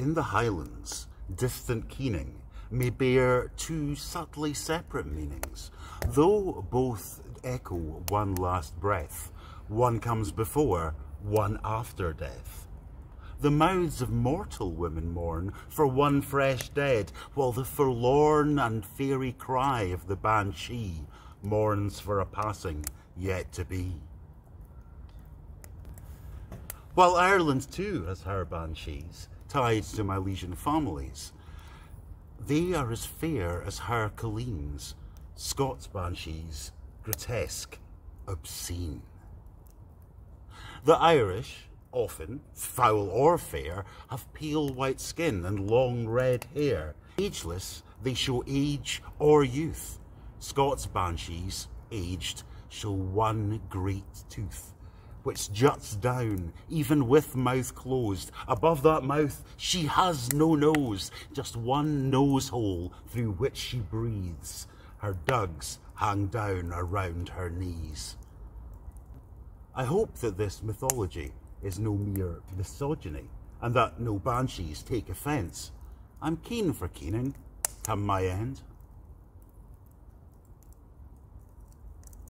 In the Highlands, distant keening may bear two subtly separate meanings, though both echo one last breath. One comes before, one after death. The mouths of mortal women mourn for one fresh dead, while the forlorn and fairy cry of the banshee mourns for a passing yet to be. While Ireland too has her banshees, tied to Milesian families, they are as fair as her colleens, Scots banshees, grotesque, obscene. The Irish, often, foul or fair, have pale white skin and long red hair. Ageless, they show age or youth. Scots banshees, aged, show one great tooth, which juts down, even with mouth closed. Above that mouth, she has no nose, just one nose hole through which she breathes. Her dugs hang down around her knees. I hope that this mythology is no mere misogyny, and that no banshees take offence. I'm keen for keening, come my end.